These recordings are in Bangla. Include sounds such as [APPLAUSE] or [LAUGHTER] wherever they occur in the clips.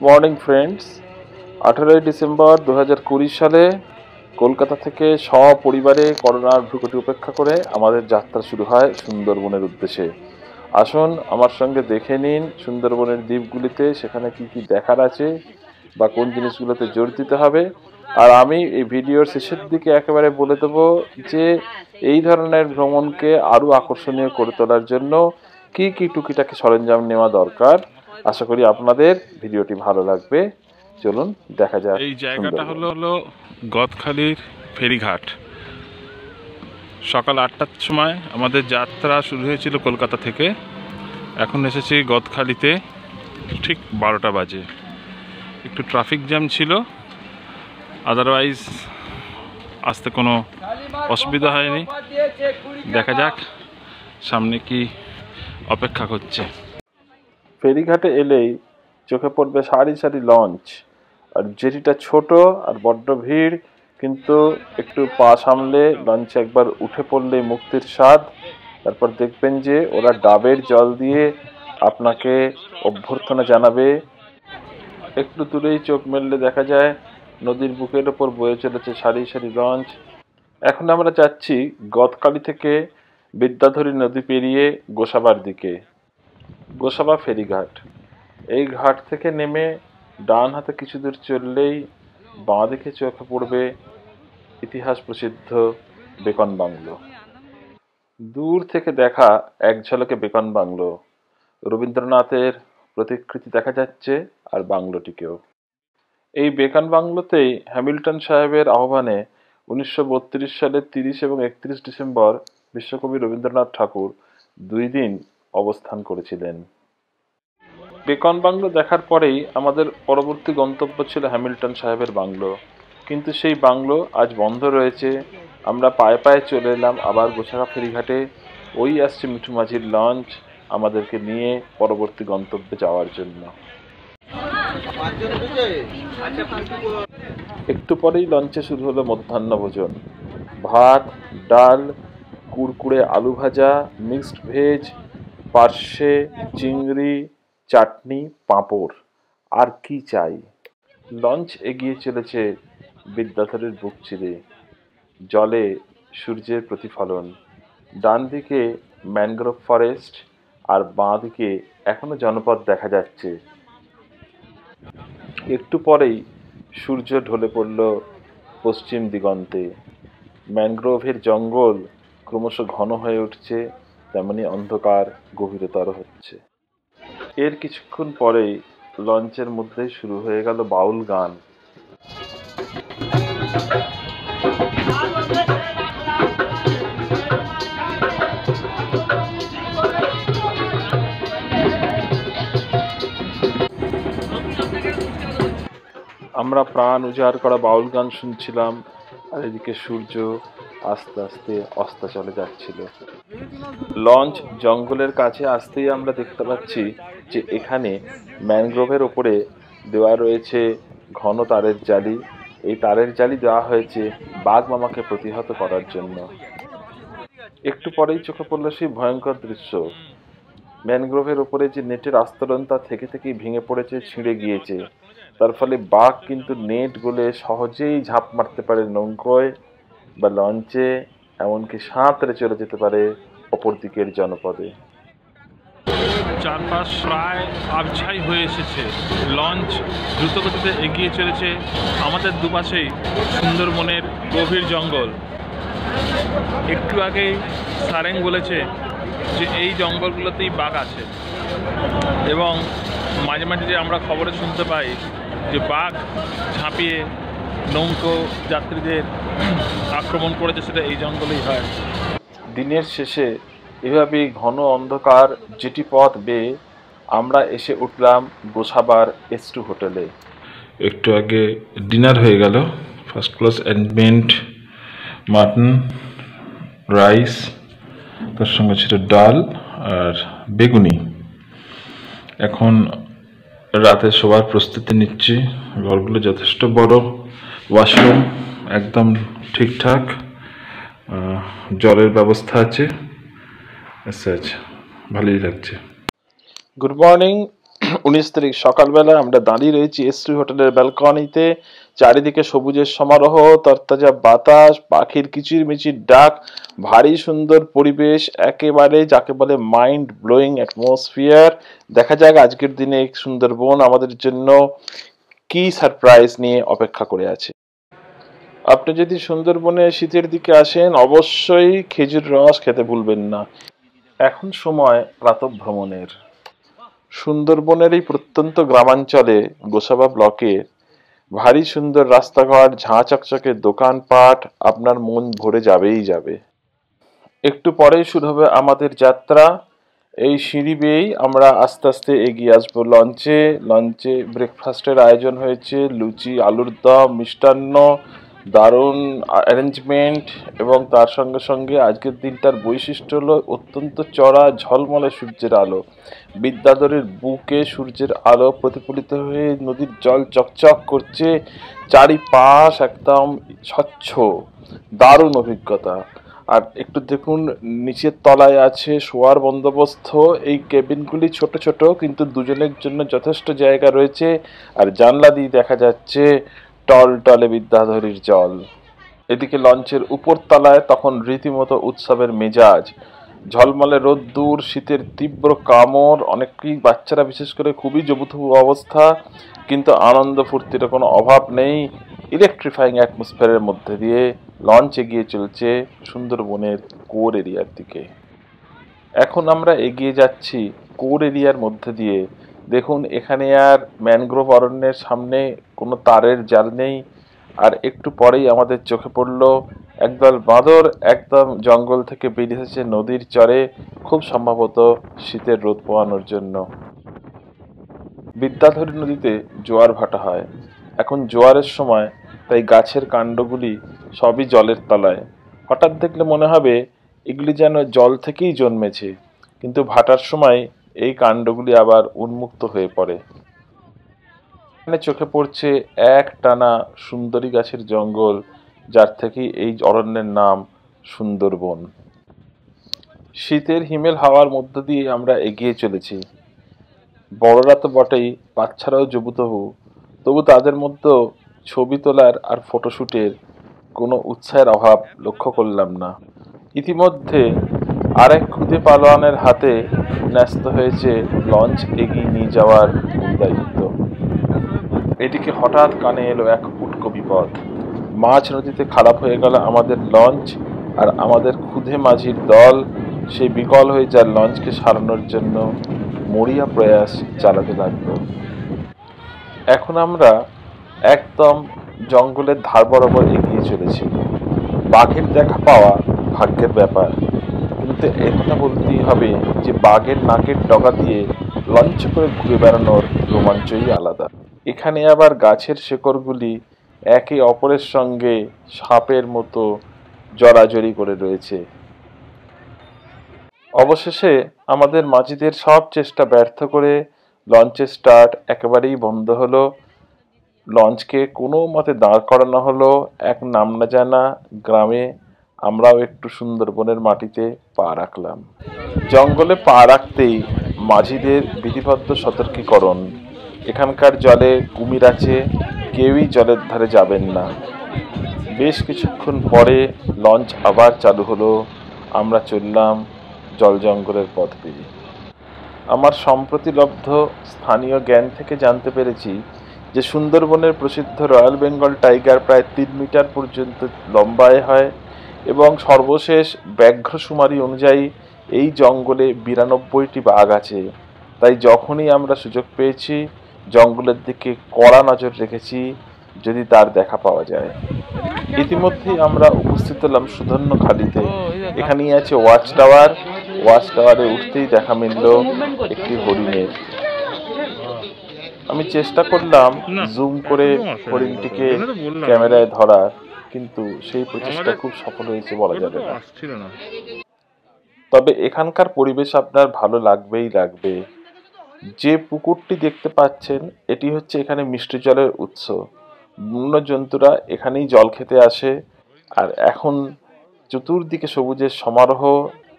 মর্নিং ফ্রেন্ডস আঠেরোই ডিসেম্বর দু হাজার কুড়ি সালে কলকাতা থেকে সপরিবারে করোনার ভ্রুকুটি উপেক্ষা করে আমাদের যাত্রা শুরু হয় সুন্দরবনের উদ্দেশ্যে। আসুন আমার সঙ্গে দেখে নিন সুন্দরবনের দ্বীপগুলিতে সেখানে কি কি দেখার আছে বা কোন জিনিসগুলোতে জোর দিতে হবে। আর আমি এই ভিডিওর শেষের দিকে একেবারে বলে দেবো যে এই ধরনের ভ্রমণকে আরও আকর্ষণীয় করে তোলার জন্য কি কি টুকিটাকে সরঞ্জাম নেওয়া দরকার আশা করি আপনাদের ভিডিওটি ভালো লাগবে। চলুন দেখা যাক এই জায়গাটা হলো হলো গদখালির ফেরিঘাট। সকাল আটটার সময় আমাদের যাত্রা শুরু হয়েছিল কলকাতা থেকে। এখন এসেছি গদখালিতে ঠিক বারোটা বাজে। একটু ট্রাফিক জ্যাম ছিল। আদারওয়াইজ আসতে কোনো অসুবিধা হয়নি। দেখা যাক সামনে কি অপেক্ষা করছে। ফেরিঘাটে এলেই চোখে পড়বে সারি সারি লঞ্চ। আর জেটিটা ছোট আর বড্ড ভিড়, কিন্তু একটু পা সামলে লঞ্চে একবার উঠে পড়লে মুক্তির স্বাদ। তারপর দেখবেন যে ওরা ডাবের জল দিয়ে আপনাকে অভ্যর্থনা জানাবে। একটু দূরেই চোখ মেললে দেখা যায় নদীর বুকের ওপর বয়ে চলেছে সারি সারি লঞ্চ। এখন আমরা যাচ্ছি গদকালি থেকে বিদ্যাধরী নদী পেরিয়ে গোসাবার দিকে। গোসাবা ফেরিঘাট এই ঘাট থেকে নেমে ডান হাতে কিছু দূর চললেই বাঁ দিকে চোখে পড়বে ইতিহাস প্রসিদ্ধ বেকন বাংলো। দূর থেকে দেখা এক ঝলকে বেকন বাংলো। রবীন্দ্রনাথের প্রতিকৃতি দেখা যাচ্ছে আর বাংলোটিকেও। এই বেকন বাংলোতেই হ্যামিল্টন সাহেবের আহ্বানে উনিশশো বত্রিশ সালের তিরিশ এবং একত্রিশ ডিসেম্বর বিশ্বকবি রবীন্দ্রনাথ ঠাকুর দুই দিন অবস্থান করেছিলেন। বেকন বাংলো দেখার পরেই আমাদের পরবর্তী গন্তব্য ছিল হ্যামিল্টন সাহেবের বাংলো। কিন্তু সেই বাংলো আজ বন্ধ রয়েছে। আমরা পায়ে পায়ে চলে এলাম আবার গোছাকা ফেরিঘাটে। ওই আসছে মিঠু মাঝির লঞ্চ আমাদেরকে নিয়ে পরবর্তী গন্তব্যে যাওয়ার জন্য। একটু পরেই লঞ্চে শুরু হলো মধ্যাহ্ন ভোজন। ভাত, ডাল কুড়কুড়ে আলু ভাজা, মিক্সড ভেজ পার্শে চিংড়ি, চাটনি, পাঁপড়। আর কি চাই? লঞ্চ এগিয়ে চলেছে বিদ্যাধরের বুক চিরে। জলে সূর্যের প্রতিফলন। ডান দিকে ম্যানগ্রোভ ফরেস্ট আর বাঁ দিকে এখনও জনপদ দেখা যাচ্ছে। একটু পরেই সূর্য ঢলে পড়ল পশ্চিম দিগন্তে। ম্যানগ্রোভের জঙ্গল ক্রমশ ঘন হয়ে উঠছে। তেমনি অন্ধকার গভীরতর হচ্ছে। এর কিছুক্ষণ পরেই লঞ্চের মধ্যেই শুরু হয়ে গেল বাউল গান। আমরা প্রাণ উজাড় করা বাউল গান শুনছিলাম, আর এদিকে সূর্য আস্তে আস্তে অস্ত চলে যাচ্ছিল। লঞ্চ জঙ্গলের কাছে আসতেই আমরা দেখতে পাচ্ছি যে এখানে ম্যানগ্রোভের ওপরে দেওয়া রয়েছে ঘন তারের জালি। এই তারের জালি দেওয়া হয়েছে বাঘ মামাকে প্রতিহত করার জন্য। একটু পরেই চোখে পড়ল সেই ভয়ঙ্কর দৃশ্য। ম্যানগ্রোভের ওপরে যে নেটের আস্তরণ তা থেকে থেকেই ভেঙে পড়েছে, ছিঁড়ে গিয়েছে। তার ফলে বাঘ কিন্তু নেট গলে সহজেই ঝাঁপ মারতে পারে নৌকোয়। বা লঞ্চে এমনকি সাঁতরে চলে যেতে পারে অপর দিকের জনপদে। চারপাশ প্রায় আবছাই হয়ে এসেছে। লঞ্চ দ্রুতগতিতে এগিয়ে চলেছে আমাদের দুপাশেই সুন্দরবনের গভীর জঙ্গল। একটু আগেই সারেং বলেছে যে এই জঙ্গলগুলোতেই বাঘ আছে। এবং মাঝে মাঝে যে আমরা খবরে শুনতে পাই যে বাঘ ঝাঁপিয়ে নৌকো যাত্রীদের আক্রমণ করেছে সেটা এই জঙ্গলেই হয়। দিনের শেষে এভাবেই ঘন অন্ধকার যেটি পথ বেয়ে আমরা এসে উঠলাম গোসাবার এস টু হোটেলে। একটু আগে ডিনার হয়ে গেল। First class arrangement mutton rice তার সঙ্গে ছিল ডাল আর বেগুনি। এখন রাতে শোবার প্রস্তুতি নিচ্ছি। ঘরগুলো যথেষ্ট বড়। ওয়াশরুম একদম ঠিকঠাক জলের ব্যবস্থা আছে আচ্ছা আচ্ছা ভালোই লাগছে। গুড মর্নিং [CLEARS THROAT] উনিশ তারিখ সকালবেলা আমরা দাঁড়িয়ে রয়েছি এসরি হোটেলের ব্যালকনিতে। চারিদিকে সবুজের সমারোহ, তরতাজা বাতাস, পাখির কিচিরমিচির ডাক, ভারী সুন্দর পরিবেশ, একেবারে যাকে বলে মাইন্ড ব্লোয়িং অ্যাটমসফিয়ার দেখা যাক আজকের দিনে সুন্দরবন আমাদের জন্য কি সারপ্রাইজ নিয়ে অপেক্ষা করে আছে? আপনি যদি সুন্দরবনে শীতের দিকে আসেন, অবশ্যই খেজুর রস খেতে ভুলবেন না। এখন সময় প্রাতভ্রমণের। সুন্দরবনের এই প্রত্যন্ত গ্রামাঞ্চলে গোসাবা ব্লকে ভারী সুন্দর রাস্তাঘাট, ঝাঁ চকচকে দোকানপাট, আপনার মন ভরে যাবেই যাবে। একটু পরেই শুরু হবে আমাদের যাত্রা। এই সিঁড়ি বেয়েই আমরা আস্তে আস্তে এগিয়ে আসব। লঞ্চে লঞ্চে ব্রেকফাস্টের আয়োজন হয়েছে। লুচি, আলুর দম, মিষ্টান্ন, দারুণ অ্যারেঞ্জমেন্ট এবং তার সঙ্গে সঙ্গে আজকের দিনটার বৈশিষ্ট্য হলো অত্যন্ত চড়া, ঝলমলে সূর্যের আলো। বিদ্যাধরের বুকে সূর্যের আলো প্রতিফলিত হয়ে নদীর জল চকচক করছে। চারিপাশ একদম স্বচ্ছ, দারুণ অভিজ্ঞতা। আর একটু দেখুন, নিচের তলায় আছে শোয়ার বন্দোবস্ত। এই কেবিনগুলি ছোট ছোট, কিন্তু দুজনের জন্য যথেষ্ট জায়গা রয়েছে। আর জানলা দিয়ে দেখা যাচ্ছে টল টলে বিদ্যাধরীর জল। এদিকে লঞ্চের উপর তলায় তখন রীতিমতো উৎসবের মেজাজ। ঝলমলে রোদ্দুর, শীতের তীব্র কামড় অনেকেই বাচ্চারা বিশেষ করে খুবই জবুথবু অবস্থা, কিন্তু আনন্দ ফুর্তির কোনো অভাব নেই। ইলেকট্রিফাইং অ্যাটমসফিয়ারের মধ্যে দিয়ে লঞ্চ এগিয়ে চলছে সুন্দরবনের কোর এরিয়ার দিকে। এখন আমরা এগিয়ে যাচ্ছি কোর এরিয়ার মধ্যে দিয়ে। দেখুন, এখানে আর ম্যানগ্রোভ অরণ্যের সামনে কোনো তারের জাল নেই। আর একটু পরেই আমাদের চোখে পড়ল একদল বাঁদর একদম জঙ্গল থেকে বেরিয়ে এসেছে নদীর চরে, খুব সম্ভবত শীতের রোদ পোয়ানোর জন্য। বিদ্যাধরী নদীতে জোয়ার ভাটা হয়। এখন জোয়ারের সময়, তাই গাছের কাণ্ডগুলি সবই জলের তলায়। হঠাৎ দেখলে মনে হবে, এগুলি যেন জল থেকেই জন্মেছে, কিন্তু ভাটার সময় এই কাণ্ডগুলি আবার উন্মুক্ত হয়ে পড়ে। এখানে চোখে পড়ছে এক টানা সুন্দরী গাছের জঙ্গল, যার থেকে এই অরণ্যের নাম সুন্দরবন। শীতের হিমেল হাওয়ার মধ্য দিয়ে আমরা এগিয়ে চলেছি। বড়রা তো বটেই, বাচ্চারাও যুবতহু। তবু তাদের মধ্যেও ছবি তোলার আর ফটোশ্যুটের কোনো উৎসাহের অভাব লক্ষ্য করলাম না। ইতিমধ্যে আরেক খুদে পালোয়ানের হাতে ন্যস্ত হয়েছে লঞ্চ এগিয়ে নিয়ে যাওয়ার দায়িত্ব। এদিকে হঠাৎ কানে এলো এক উটকো বিপদ। মাঝ নদীতে খারাপ হয়ে গেল আমাদের লঞ্চ আর আমাদের ক্ষুধে মাঝির দল। সেই বিকল হয়ে যার লঞ্চকে সারানোর জন্য মরিয়া প্রয়াস চালাতে লাগল। এখন আমরা একদম জঙ্গলের ধার বরাবর এগিয়ে চলেছি। বাঘের দেখা পাওয়া ভাগ্যের ব্যাপার। কিন্তু একথা বলতেই হবে যে বাঘের নাকের ডগা দিয়ে লঞ্চ করে ঘুরে বেড়ানোর রোমাঞ্চই আলাদা। এখানে আবার গাছের শেকড়গুলি একে অপরের সঙ্গে সাপের মতো জড়াজড়ি করে রয়েছে। অবশেষে আমাদের মাঝিদের সব চেষ্টা ব্যর্থ করে লঞ্চের স্টার্ট একেবারেই বন্ধ হলো। লঞ্চকে কোনো মতে দাঁড় করানো হলো। এক নাম না জানা গ্রামে আমরাও একটু সুন্দরবনের মাটিতে পা রাখলাম। জঙ্গলে পা রাখতেই মাঝিদের বিধিবদ্ধ সতর্কীকরণ। এখানকার জলে কুমির আছে, কেউই জলের ধারে যাবেন না। বেশ কিছুক্ষণ পরে লঞ্চ আবার চালু হলো। আমরা চললাম জল জঙ্গলের পথ পেরিয়ে। আমার সম্প্রতি লব্ধ স্থানীয় জ্ঞান থেকে জানতে পেরেছি যে সুন্দরবনের প্রসিদ্ধ রয়্যাল বেঙ্গল টাইগার প্রায় তিন মিটার পর্যন্ত লম্বায় হয় এবং সর্বশেষ ব্যাঘ্র সুমারি অনুযায়ী এই জঙ্গলে বিরানব্বইটি বাঘ আছে। তাই যখনই আমরা সুযোগ পেয়েছি, জঙ্গলের দিকে কড়া নজর রেখেছি যদি তার দেখা পাওয়া যায়। ইতিমধ্যেই আমরা উপস্থিত হলাম সুধন্য খালিতে এখানেই আছে ওয়াচ টাওয়ার। ওয়াচ টাওয়ারে উঠতেই দেখা মিলল একটি হরিণের। আমি চেষ্টা করলাম জুম করে। হরিণটিকে। ক্যামেরায় ধরার কিন্তু সেই প্রচেষ্টা খুব সফল হয়েছে বলা যাবে না। তবে এখানকার পরিবেশ আপনার ভালো লাগবেই লাগবে। যে পুকুরটি দেখতে পাচ্ছেন এটি হচ্ছে এখানে মিষ্টি জলের উৎস। বন্য জন্তুরা এখানেই জল খেতে আসে। আর এখন চতুর্দিকে সবুজের সমারোহ,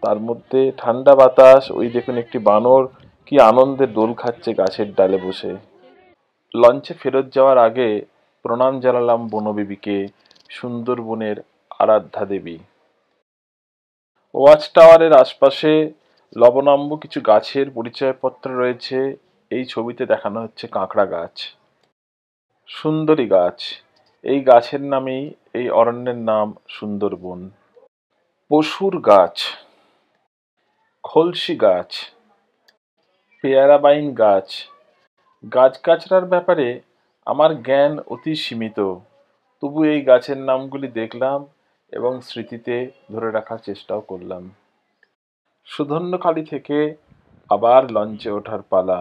তার মধ্যে ঠান্ডা বাতাস, ওই দেখুন একটি বানর, কি আনন্দে দোল খাচ্ছে গাছের ডালে বসে। লঞ্চে ফেরত যাওয়ার আগে প্রণাম জানালাম বনবিবিকে, সুন্দরবনের আরাধ্যা দেবী। ওয়াচ টাওয়ারের আশপাশে লবণাম্ব কিছু গাছের পরিচয়পত্র রয়েছে, এই ছবিতে দেখানো হচ্ছে কাঁকড়া গাছ। সুন্দরী গাছ, এই গাছের নামেই এই অরণ্যের নাম সুন্দরবন। পশুর গাছ, খলসি গাছ পেয়ারা বাইন গাছ গাছগাছড়ার ব্যাপারে আমার জ্ঞান অতি সীমিত। তবু এই গাছের নামগুলি দেখলাম এবং স্মৃতিতে ধরে রাখার চেষ্টাও করলাম। সুধন্যখালি থেকে আবার লঞ্চে ওঠার পালা।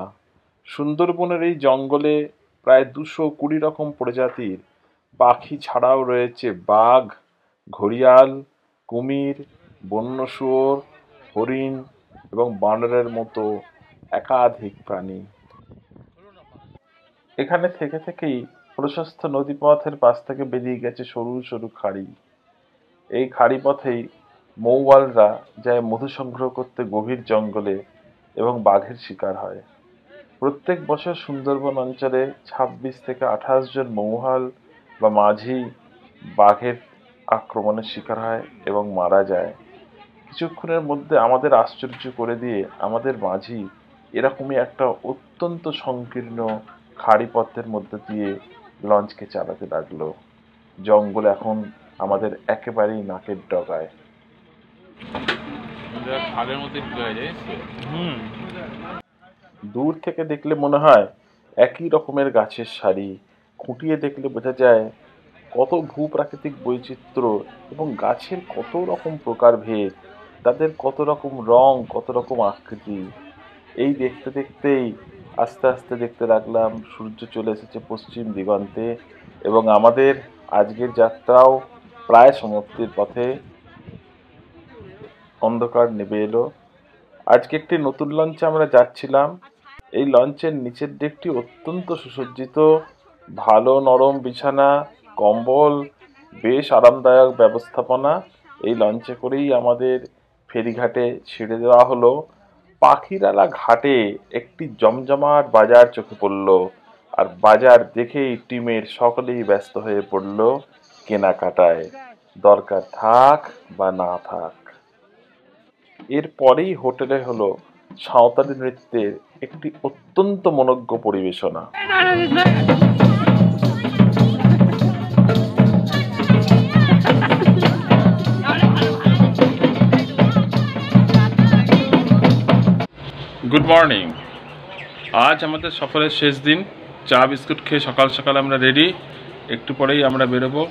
সুন্দরবনের এই জঙ্গলে প্রায় দুশো কুড়ি রকম প্রজাতির পাখি ছাড়াও রয়েছে বাঘ, ঘড়িয়াল কুমির, বন্য শুয়োর, হরিণ এবং বানরের মতো একাধিক প্রাণী। এখানে থেকে থেকেই প্রশস্ত নদীপথের পাশ থেকে বেরিয়ে গেছে সরু সরু খাড়ি। এই খাড়ি পথেই মৌয়ালরা যায় মধু সংগ্রহ করতে গভীর জঙ্গলে এবং বাঘের শিকার হয়। প্রত্যেক বছর সুন্দরবন অঞ্চলে ছাব্বিশ থেকে আঠাশ জন মৌহাল বা মাঝি বাঘের আক্রমণের শিকার হয় এবং মারা যায়। কিছুক্ষণের মধ্যে আমাদের আশ্চর্য করে দিয়ে আমাদের মাঝি এরকমই একটা অত্যন্ত সংকীর্ণ খাড়ি পথের মধ্যে দিয়ে লঞ্চকে চালাতে লাগল। জঙ্গল এখন আমাদের একেবারেই নাকের ডগায়। দূর থেকে দেখলে মনে হয় একই রকমের গাছের সারি। খুঁটিয়ে দেখলে বোঝা যায় কত ভূপ্রাকৃতিক বৈচিত্র্য এবং গাছের কত রকম প্রকারভেদ তাদের কত রকম রং, কত রকম আকৃতি। এই দেখতে দেখতেই আস্তে আস্তে দেখতে লাগলাম সূর্য চলে এসেছে পশ্চিম দিগন্তে এবং আমাদের আজকের যাত্রাও প্রায় সমাপ্তির পথে অন্ধকার নেমে এলো। আজকে একটি নতুন লঞ্চে আমরা যাচ্ছিলাম। এই লঞ্চের নিচের দিকটি অত্যন্ত সুসজ্জিত, ভালো নরম বিছানা কম্বল, বেশ আরামদায়ক ব্যবস্থাপনা। এই লঞ্চে করেই আমাদের ফেরিঘাটে ছেড়ে দেওয়া হলো। পাখিরালা ঘাটে একটি জমজমাট বাজার চোখে পড়ল আর বাজার দেখেই টিমের সকলেই ব্যস্ত হয়ে পড়ল কেনাকাটায়। দরকার থাক বা না থাক। এরপরেই হোটেলে হলো সাঁওতালি নৃত্যের একটি অত্যন্ত মনোজ্ঞ পরিবেশনা। গুড মর্নিং আজ আমাদের সফরের শেষ দিন। চা বিস্কুট খেয়ে সকাল সকাল আমরা রেডি একটু পরেই আমরা বেরোবো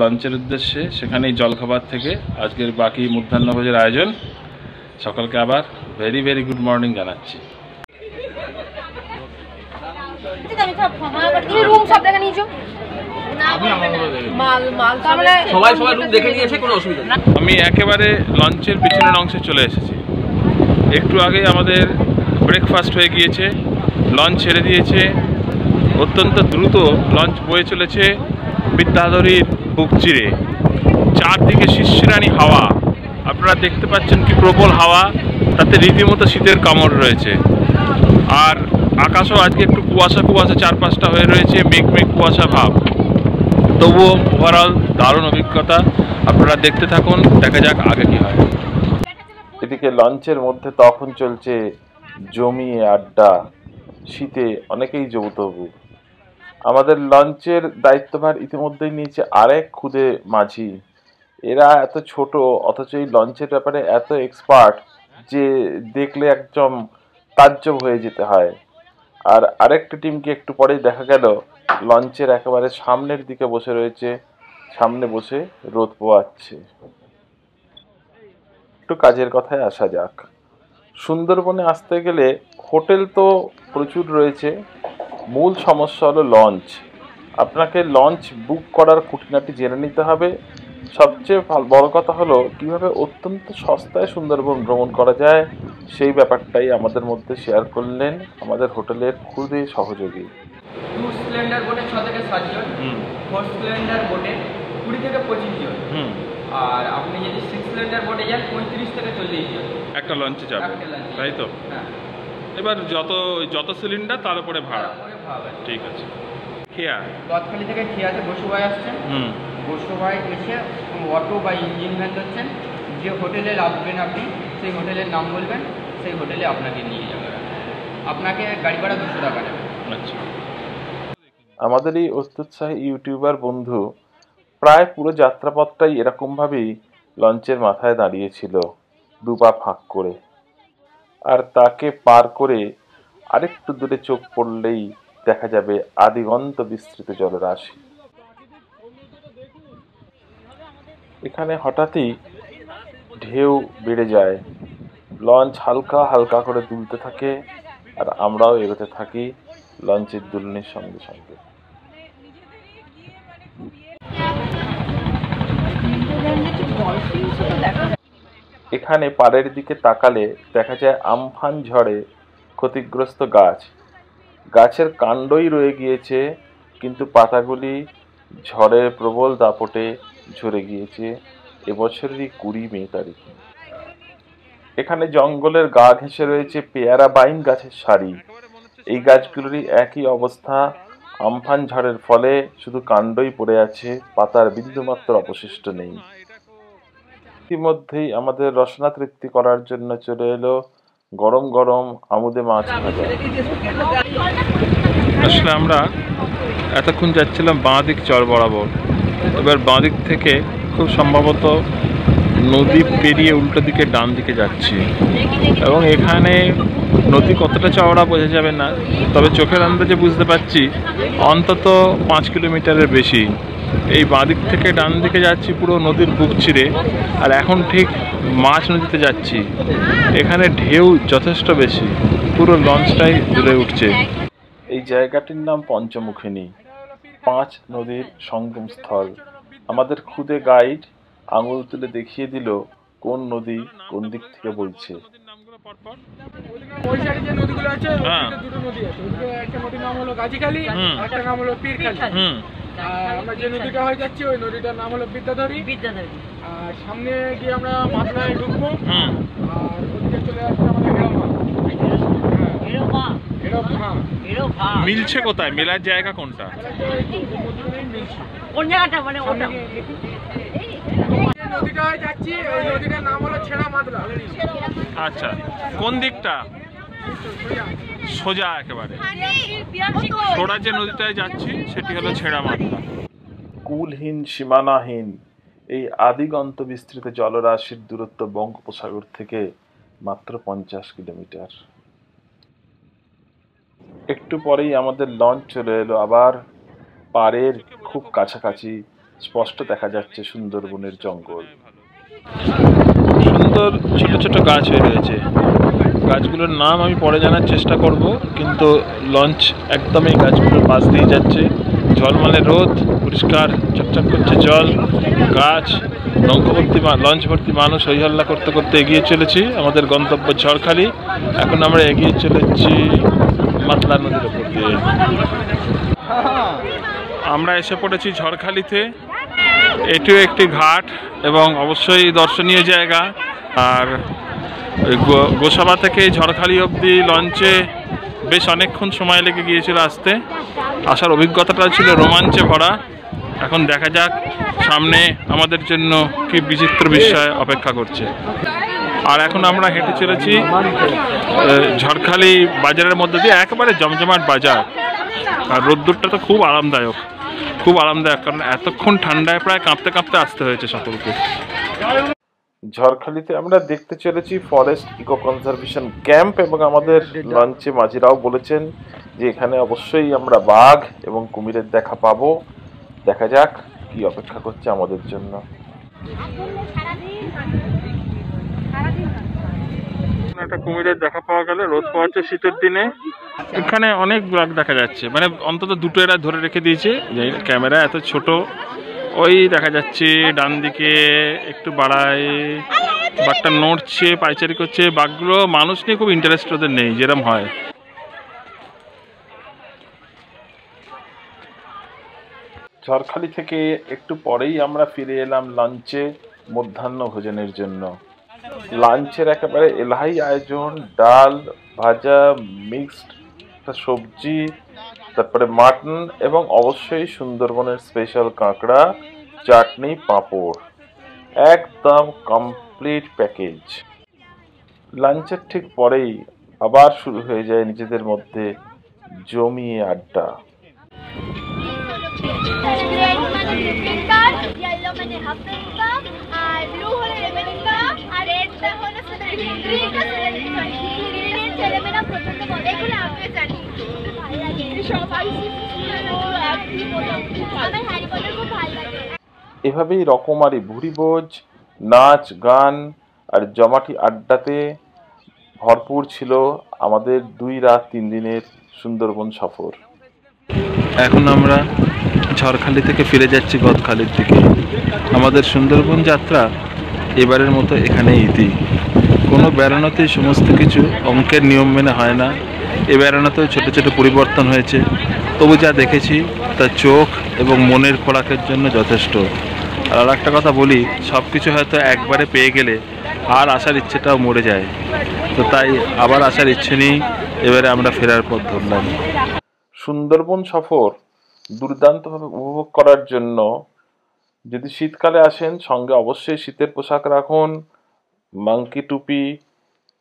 লঞ্চের উদ্দেশ্যে সেখানেই জলখাবার থেকে আজকের বাকি মধ্যাহ্নভোজের আয়োজন। সকলকে আবার ভেরি ভেরি গুড মর্নিং জানাচ্ছি। তুমি রুম সব দেখে নিয়েছো? মাল মাল তার সবাই সবাই রুম দেখে নিয়েছে কোনো অসুবিধা নেই। আমি একেবারে লঞ্চের পিছনের অংশে চলে এসেছি। একটু আগে আমাদের ব্রেকফাস্ট হয়ে গিয়েছে লঞ্চ ছেড়ে দিয়েছে। অত্যন্ত দ্রুত লঞ্চ বয়ে চলেছে বিদ্যাধরীর বুক চিরে। চারদিকে শিশিরানি হাওয়া। আপনারা দেখতে পাচ্ছেন কি প্রবল হাওয়া, তাতে রীতিমতো শীতের কামড় রয়েছে। আর আকাশও আজকে একটু কুয়াশা কুয়াশা চার পাঁচটা হয়ে রয়েছে, মেঘ মেঘ কুয়াশা ভাব। তবুও ওভারঅল দারুণ অভিজ্ঞতা। আপনারা দেখতে থাকুন, দেখা যাক আগে কি হয়। এদিকে লঞ্চের মধ্যে তখন চলছে জমিয়ে আড্ডা। শীতে অনেকেই যৌতবু আমাদের লঞ্চের দায়িত্বভার ইতিমধ্যেই নিয়েছে আরেক খুদে মাঝি। এরা এত ছোট, অথচ এই লঞ্চের ব্যাপারে এত এক্সপার্ট যে দেখলে একদম তাজ্জব হয়ে যেতে হয়। আর আরেকটা টিমকে একটু পরেই দেখা গেল লঞ্চের একেবারে সামনের দিকে বসে রয়েছে, সামনে বসে রোদ পোয়াচ্ছে। একটু কাজের কথায় আসা যাক। সুন্দরবনে আসতে গেলে হোটেল তো প্রচুর রয়েছে। মূল সমস্যা হলো লঞ্চ। আপনাকে লঞ্চ বুক করার খুঁটিনাটি জেনে নিতে হবে। সবচেয়ে ভাল- বড় কথা হলো কীভাবে অত্যন্ত সস্তায় সুন্দরবন ভ্রমণ করা যায় সেই ব্যাপারটাই আমাদের মধ্যে শেয়ার করলেন আমাদের হোটেলের খুদে সহযোগী। টু সিলিন্ডার বোটে ছ থেকে সাতজন ফোর সিলিন্ডার বোটে কুড়ি থেকে পঁচিশ জন। হুম। আর আপনি যদি সিক্স সিলিন্ডার বোটে যান পঁয়ত্রিশ থেকে চল্লিশ জন। একটা লঞ্চে যাবে। তাই তো? হ্যাঁ। এবার যত যত সিলিন্ডার তার উপরে ভাড়া। ঠিক আছে। খেয়া। গদখালি থেকে খেয়াতে বসুভাই আসছেন। হুম। বসুভাই এসে অটো বা ইঞ্জিন ভ্যান ধরছেন। যে হোটেলে নামবেন আপনি সেই হোটেলের নাম বলবেন সেই হোটেলে আপনাকে নিয়ে যাবে। আপনাকে গাড়ি ভাড়া দুশো টাকা নেবে। আচ্ছা। আমাদের এই অত্যুৎসাহী ইউটিউবার বন্ধু প্রায় পুরো যাত্রাপথটাই এরকমভাবেই লঞ্চের মাথায় দাঁড়িয়েছিল দু পা ফাঁক করে। আর তাকে পার করে আরেকটু দূরে চোখ পড়লেই দেখা যাবে আদিগন্ত বিস্তৃত জলরাশি। এখানে হঠাৎই ঢেউ বেড়ে যায়। লঞ্চ হালকা হালকা করে দুলতে থাকে, আর আমরাও এগোতে থাকি লঞ্চের দুলনির সঙ্গে সঙ্গে। এখানে পাড়ের দিকে তাকালে দেখা যায় আমফান ঝড়ে ক্ষতিগ্রস্ত গাছ। গাছের কাণ্ডই রয়ে গিয়েছে, কিন্তু পাতাগুলি ঝড়ের প্রবল দাপটে ঝরে গিয়েছে। এবছরেরই কুড়ি মে তারিখে। এখানে জঙ্গলের গা ঘেঁষে রয়েছে পেয়ারা বাইন গাছের সারি। এই গাছগুলোরই একই অবস্থা। আমফান ঝড়ের ফলে শুধু কাণ্ডই পড়ে আছে, পাতার বিন্দুমাত্র অবশিষ্ট নেই। ইতিমধ্যেই আমাদের রসনা তৃপ্তি করার জন্য চলে এলো গরম গরম আমুদে মাছ ভাজা। আসলে আমরা এতক্ষণ যাচ্ছিলাম বাঁ দিক চর বরাবর। এবার বাঁ দিক থেকে খুব সম্ভবত নদী পেরিয়ে উল্টো দিকে ডান দিকে যাচ্ছি। এবং এখানে নদী কতটা চওড়া বোঝা যাবে না, তবে চোখের আন্দাজে বুঝতে পারছি অন্তত পাঁচ কিলোমিটারের বেশি। এই বাঁ দিক থেকে ডান দিকে যাচ্ছি পুরো নদীর বুক চিরে আর এখন ঠিক মাছ নদীতে যাচ্ছি। এখানে ঢেউ যথেষ্ট বেশি পুরো লঞ্চটাই দুলে উঠছে। এই জায়গাটির নাম পঞ্চমুখিনী পাঁচ নদীর সঙ্গম স্থল আমাদের খুদে গাইড আঙুল তুলে দেখিয়ে দিল কোন নদী কোন দিক থেকে বইছে ওই হ্যাঁ। দিকে দুটো নদী আছে। একটা নদীর নাম হলো গাজীখালী একটা নাম হলো পীরখালী। আর আমরা যে নদীটা হয়ে যাচ্ছি ওই নদীটার নাম হলো বিদ্যাধরী। আর সামনে গিয়ে আমরা মাতলায় ঢুকবো। আর ওদিকে চলে আসছে আমাদের হেড়মা হ্যাঁ। মিলছে কোথায়? মেলার জায়গা কোনটা? কোন জায়গাটা? মানে ওটা যে নদীটা হয়ে যাচ্ছি ওই নদীটার নাম হলো ছেড়া মাতলা আচ্ছা কোন দিকটা? সোজা একেবারে। ছোড়া যে নদীটায় যাচ্ছি সেটি হলো ছেঁড়া মাত্রা কুলহীন সীমানাহীন এই আদিগন্ত বিস্তৃত জলরাশির দূরত্ব বঙ্গোপসাগর থেকে মাত্র পঞ্চাশ কিলোমিটার। একটু পরেই আমাদের লঞ্চ চলে এলো। আবার পাড়ের খুব কাছাকাছি স্পষ্ট দেখা যাচ্ছে সুন্দরবনের জঙ্গল। সুন্দর ছোট ছোট গাছ হয়ে রয়েছে। গাছগুলোর নাম আমি পরে জানার চেষ্টা করব, কিন্তু লঞ্চ একদম এই গাছগুলোর পাশ দিয়ে যাচ্ছে। ঝলমলে রোদ, পরিষ্কার, চকচক করছে জল, গাছ নৌকভর্তি লঞ্চ ভর্তি মানুষ হইহল্লা করতে করতে এগিয়ে চলেছি। আমাদের গন্তব্য ঝড়খালি। এখন আমরা এগিয়ে চলেছি মাতলা নদীর ওপর দিয়ে। আমরা এসে পড়েছি ঝড়খালিতে। এটিও একটি ঘাট এবং অবশ্যই দর্শনীয় জায়গা। আর গোসাবা থেকে ঝড়খালি অবধি লঞ্চে বেশ অনেকক্ষণ সময় লেগে গিয়েছিল আসতে। আসার অভিজ্ঞতাটা ছিল রোমাঞ্চে ভরা। এখন দেখা যাক সামনে আমাদের জন্য কি বিচিত্র বিষয় অপেক্ষা করছে। আর এখন আমরা হেঁটে চলেছি ঝড়খালি বাজারের মধ্যে দিয়ে একেবারে জমজমাট বাজার। আর রোদ্দুরটা তো খুব আরামদায়ক খুব আরামদায়ক, কারণ এতক্ষণ ঠান্ডায় প্রায় কাঁপতে কাঁপতে আসতে হয়েছে সকলকে। ঝড়খালিতে আমরা দেখতে চলেছি ফরেস্ট ইকো কনজারভেশন ক্যাম্প এবং আমাদের লঞ্চে মাঝিরাও বলেছেন যে এখানে অবশ্যই আমরা বাঘ এবং কুমিরের দেখা পাবো। দেখা যাক কি অপেক্ষা করছে আমাদের জন্য। একটা কুমিরের দেখা পাওয়া গেল, রোদ পাওয়া পাওয়াচ্ছে শীতের দিনে। এখানে অনেক বাঘ দেখা যাচ্ছে। মানে অন্তত দুটো এরা ধরে রেখে দিয়েছে ক্যামেরা এত ছোট। ওই দেখা যাচ্ছে ডান দিকে একটু বাড়ায়, বাঘটা নড়ছে পাইচারি করছে। বাঘগুলো মানুষ নিয়ে খুব ইন্টারেস্ট ওদের নেই, যেরম হয়। ঝড়খালি থেকে একটু পরেই আমরা ফিরে এলাম লাঞ্চে মধ্যাহ্ন ভোজনের জন্য। লাঞ্চের একেবারে এলাহাই আয়োজন, ডাল, ভাজা মিক্সড সবজি তারপরে মাটন এবং অবশ্যই সুন্দরবনের স্পেশাল কাঁকড়া চাটনি পাঁপড় একদম কমপ্লিট প্যাকেজ লাঞ্চের ঠিক পরেই আবার শুরু হয়ে যায় নিজেদের মধ্যে জমিয়ে আড্ডা মানে মানে এভাবেই রকমারি ভুরিভোজ, নাচ, গান আর জমাটি আড্ডাতে ভরপুর ছিল আমাদের দুই রাত, তিন দিনের সুন্দরবন সফর। এখন আমরা ঝড়খালি থেকে ফিরে যাচ্ছি গদখালির দিকে। আমাদের সুন্দরবন যাত্রা এবারের মতো এখানে ইতি। কোনো বেড়ানোতেই সমস্ত কিছু অঙ্কের নিয়ম মেনে হয় না। এ বেড়ানোতেও ছোটো ছোটো পরিবর্তন হয়েছে। তবু যা দেখেছি, তা চোখ এবং মনের খোরাকের জন্য যথেষ্ট। আর আর একটা কথা বলি সব কিছু হয়তো একবারে পেয়ে গেলে আর আসার ইচ্ছেটাও মরে যায়। তো তাই আবার আসার ইচ্ছে নেই, এবারে আমরা ফেরার পথ ধরলাম। সুন্দরবন সফর দুর্দান্তভাবে উপভোগ করার জন্য যদি শীতকালে আসেন, সঙ্গে অবশ্যই শীতের পোশাক রাখুন। মাংকি টুপি,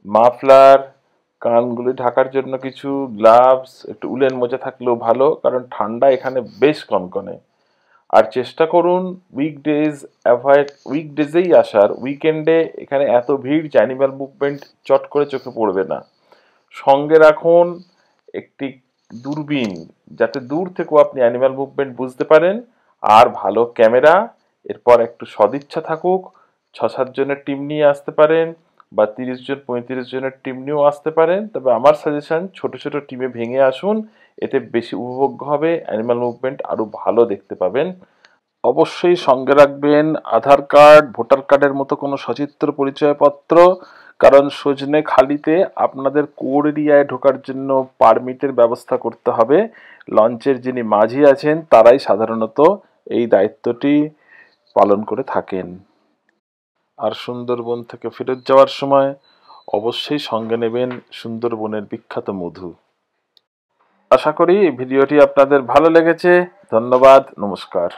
মাফলার কানগুলি ঢাকার জন্য কিছু গ্লাভস একটু উলেন মোজা থাকলেও ভালো, কারণ ঠান্ডা এখানে বেশ কনকনে। আর চেষ্টা করুন উইকডেজ অ্যাভয়েড উইকডেজেই আসার উইকেন্ডে এখানে এত ভিড় যে অ্যানিম্যাল মুভমেন্ট চট করে চোখে পড়বে না। সঙ্গে রাখুন একটি দূরবীন, যাতে দূর থেকেও আপনি অ্যানিমাল মুভমেন্ট বুঝতে পারেন। আর ভালো ক্যামেরা এরপর একটু সদিচ্ছা থাকুক ছ সাতজনের টিম নিয়ে আসতে পারেন। বা তিরিশ জন পঁয়ত্রিশ জনের টিম নিয়েও আসতে পারেন। তবে আমার সাজেশন ছোট ছোট টিমে ভেঙে আসুন। এতে বেশি উপভোগ্য হবে অ্যানিমাল মুভমেন্ট আরও ভালো দেখতে পাবেন। অবশ্যই সঙ্গে রাখবেন আধার কার্ড, ভোটার কার্ডের মতো কোনো সচিত্র পরিচয়পত্র। কারণ সজনে খালিতে আপনাদের কোর এরিয়ায় ঢোকার জন্য পারমিটের ব্যবস্থা করতে হবে। লঞ্চের যিনি মাঝি আছেন, তারাই সাধারণত এই দায়িত্বটি পালন করে থাকেন। আর সুন্দরবন থেকে ফেরত যাওয়ার সময় অবশ্যই সঙ্গে নেবেন সুন্দরবনের বিখ্যাত মধু। আশা করি ভিডিওটি আপনাদের ভালো লেগেছে। ধন্যবাদ, নমস্কার।